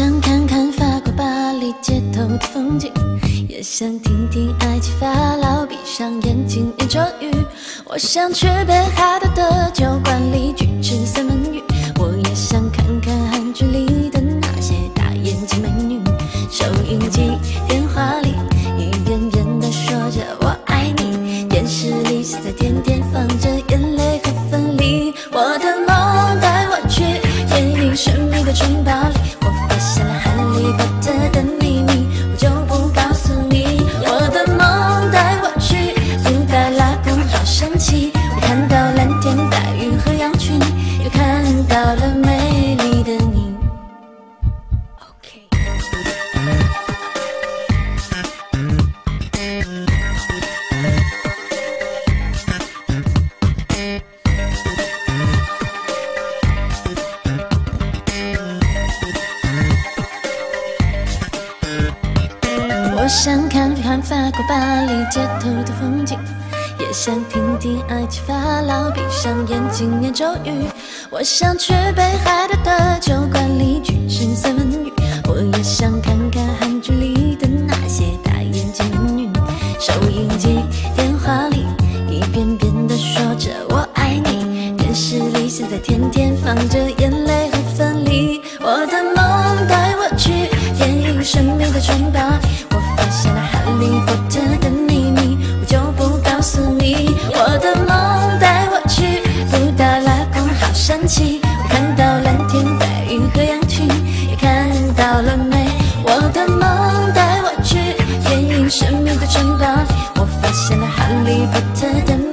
想看看法国巴黎街头的风景也想听听埃及法老闭上眼睛念咒语。我想去北海道的到了美丽的你。Ok 我想看看法国巴黎街头的风景。我想听听埃及法老闭上眼睛念咒语。我想去北海道的酒馆里去吃三文鱼我也想看看韩剧里的那些大眼睛美女。收音机电话里一遍遍的说着我爱你。电视里现在天天放着想起我看到蓝天白云和羊群也看到了美。我的梦带我去电影神秘的城堡里我发现了哈利波特的